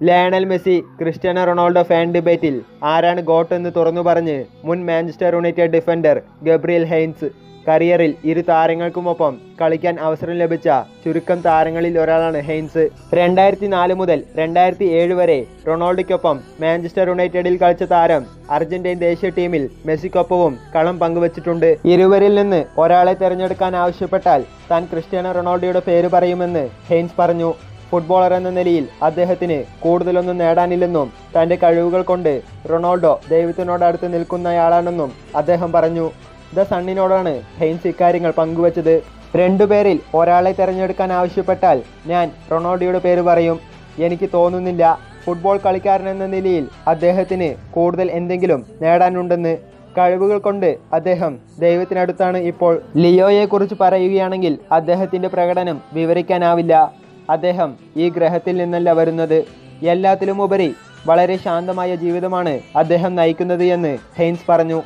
Lionel Messi Cristiano Ronaldo fan ഡിബേറ്റിൽ ആരാണ് got എന്ന് തുറന്നു പറഞ്ഞ് മുൻ Manchester United defender Gabriel Heinze. കരിയറിൽ ഇരു താരങ്ങൾക്കുമൊപ്പം കളിക്കാൻ അവസരം ലഭിച്ച ചുരുക്കം താരങ്ങളിൽ ഒരാളാണ് ഹെയ്ൻസ്. രണ്ടായിരത്തി നാല് മുതൽ രണ്ടായിരത്തി ഏഴ് വരെ റൊണാൾഡോയ്ക്കൊപ്പം മാഞ്ചസ്റ്റർ യുണൈറ്റഡിൽ കളിച്ച താരം അർജന്റീൻ ദേശീയ ടീമിൽ മെസ്സിക്കൊപ്പവും കളം പങ്കുവച്ചിട്ടുണ്ട്. ഇരുവരിൽ നിന്ന് ഒരാളെ തിരഞ്ഞെടുക്കാൻ ആവശ്യപ്പെട്ടാൽ താൻ ക്രിസ്ത്യാനോ റൊണാൾഡോയുടെ പേര് പറയുമെന്ന് ഹെയ്ൻസ് പറഞ്ഞു. ഫുട്ബോളർ എന്ന നിലയിൽ അദ്ദേഹത്തിന് കൂടുതലൊന്നും നേടാനില്ലെന്നും തന്റെ കഴിവുകൾ കൊണ്ട് റൊണാൾഡോ ദൈവത്തിനോടടുത്ത് നിൽക്കുന്നയാളാണെന്നും അദ്ദേഹം പറഞ്ഞു. ദ സണ്ണിനോടാണ് ഹെയ്ൻസ് ഇക്കാര്യങ്ങൾ പങ്കുവച്ചത്. രണ്ടുപേരിൽ ഒരാളെ തിരഞ്ഞെടുക്കാൻ ആവശ്യപ്പെട്ടാൽ ഞാൻ റൊണാൾഡോയുടെ പേര് പറയും. എനിക്ക് തോന്നുന്നില്ല ഫുട്ബോൾ കളിക്കാരൻ എന്ന നിലയിൽ അദ്ദേഹത്തിന് കൂടുതൽ എന്തെങ്കിലും നേടാനുണ്ടെന്ന്. കഴിവുകൾ കൊണ്ട് അദ്ദേഹം ദൈവത്തിനടുത്താണ് ഇപ്പോൾ ലിയോയെക്കുറിച്ച് പറയുകയാണെങ്കിൽ അദ്ദേഹത്തിന്റെ പ്രകടനം വിവരിക്കാനാവില്ല. അദ്ദേഹം ഈ ഗ്രഹത്തിൽ നിന്നല്ല വരുന്നത്. എല്ലാത്തിലുമുപരി വളരെ ശാന്തമായ ജീവിതമാണ് അദ്ദേഹം നയിക്കുന്നത് എന്ന് ഹെയ്ൻസ് പറഞ്ഞു.